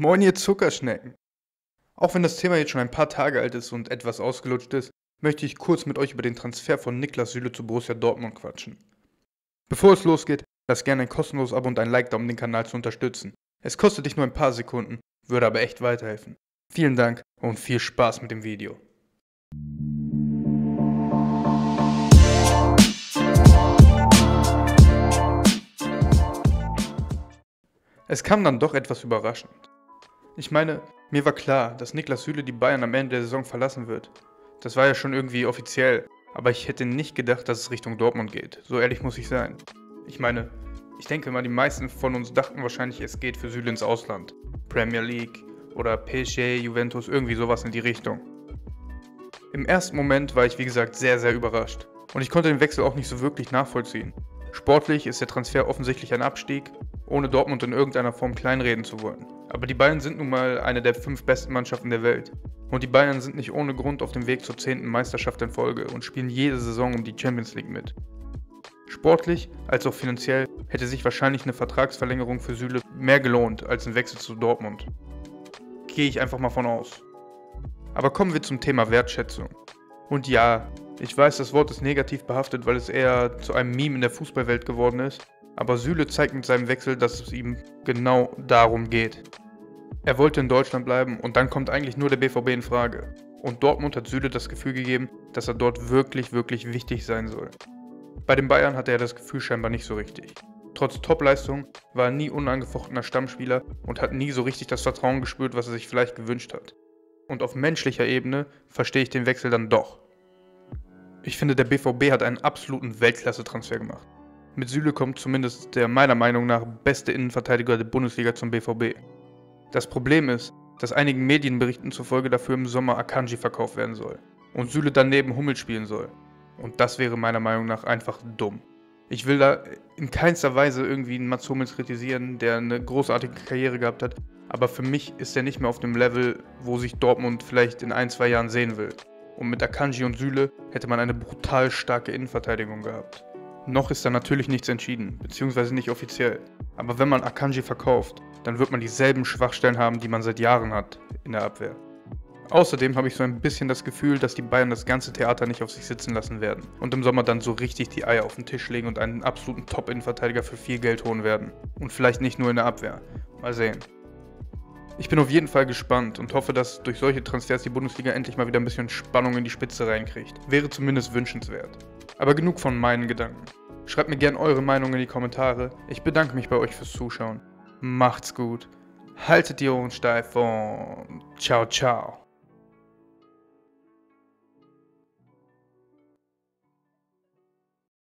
Moin ihr Zuckerschnecken! Auch wenn das Thema jetzt schon ein paar Tage alt ist und etwas ausgelutscht ist, möchte ich kurz mit euch über den Transfer von Niklas Süle zu Borussia Dortmund quatschen. Bevor es losgeht, lasst gerne ein kostenloses Abo und ein Like da, um den Kanal zu unterstützen. Es kostet dich nur ein paar Sekunden, würde aber echt weiterhelfen. Vielen Dank und viel Spaß mit dem Video. Es kam dann doch etwas überraschend. Ich meine, mir war klar, dass Niklas Süle die Bayern am Ende der Saison verlassen wird. Das war ja schon irgendwie offiziell, aber ich hätte nicht gedacht, dass es Richtung Dortmund geht. So ehrlich muss ich sein. Ich meine, ich denke mal, die meisten von uns dachten wahrscheinlich, es geht für Süle ins Ausland. Premier League oder PSG, Juventus, irgendwie sowas in die Richtung. Im ersten Moment war ich wie gesagt sehr, sehr überrascht. Und ich konnte den Wechsel auch nicht so wirklich nachvollziehen. Sportlich ist der Transfer offensichtlich ein Abstieg ohne Dortmund in irgendeiner Form kleinreden zu wollen. Aber die Bayern sind nun mal eine der fünf besten Mannschaften der Welt. Und die Bayern sind nicht ohne Grund auf dem Weg zur zehnten Meisterschaft in Folge und spielen jede Saison um die Champions League mit. Sportlich als auch finanziell hätte sich wahrscheinlich eine Vertragsverlängerung für Süle mehr gelohnt als ein Wechsel zu Dortmund. Gehe ich einfach mal von aus. Aber kommen wir zum Thema Wertschätzung. Und ja, ich weiß, das Wort ist negativ behaftet, weil es eher zu einem Meme in der Fußballwelt geworden ist, aber Süle zeigt mit seinem Wechsel, dass es ihm genau darum geht. Er wollte in Deutschland bleiben und dann kommt eigentlich nur der BVB in Frage. Und Dortmund hat Süle das Gefühl gegeben, dass er dort wirklich, wirklich wichtig sein soll. Bei den Bayern hatte er das Gefühl scheinbar nicht so richtig. Trotz Topleistung war er nie unangefochtener Stammspieler und hat nie so richtig das Vertrauen gespürt, was er sich vielleicht gewünscht hat. Und auf menschlicher Ebene verstehe ich den Wechsel dann doch. Ich finde, der BVB hat einen absoluten Weltklasse-Transfer gemacht. Mit Süle kommt zumindest der meiner Meinung nach beste Innenverteidiger der Bundesliga zum BVB. Das Problem ist, dass einigen Medienberichten zufolge dafür im Sommer Akanji verkauft werden soll und Süle daneben Hummel spielen soll. Und das wäre meiner Meinung nach einfach dumm. Ich will da in keinster Weise irgendwie einen Mats Hummels kritisieren, der eine großartige Karriere gehabt hat, aber für mich ist er nicht mehr auf dem Level, wo sich Dortmund vielleicht in ein, zwei Jahren sehen will. Und mit Akanji und Süle hätte man eine brutal starke Innenverteidigung gehabt. Noch ist da natürlich nichts entschieden, beziehungsweise nicht offiziell. Aber wenn man Akanji verkauft, dann wird man dieselben Schwachstellen haben, die man seit Jahren hat in der Abwehr. Außerdem habe ich so ein bisschen das Gefühl, dass die Bayern das ganze Theater nicht auf sich sitzen lassen werden und im Sommer dann so richtig die Eier auf den Tisch legen und einen absoluten Top-Innenverteidiger für viel Geld holen werden. Und vielleicht nicht nur in der Abwehr. Mal sehen. Ich bin auf jeden Fall gespannt und hoffe, dass durch solche Transfers die Bundesliga endlich mal wieder ein bisschen Spannung in die Spitze reinkriegt. Wäre zumindest wünschenswert. Aber genug von meinen Gedanken. Schreibt mir gerne eure Meinung in die Kommentare. Ich bedanke mich bei euch fürs Zuschauen. Macht's gut. Haltet die Ohren steif und ciao, ciao.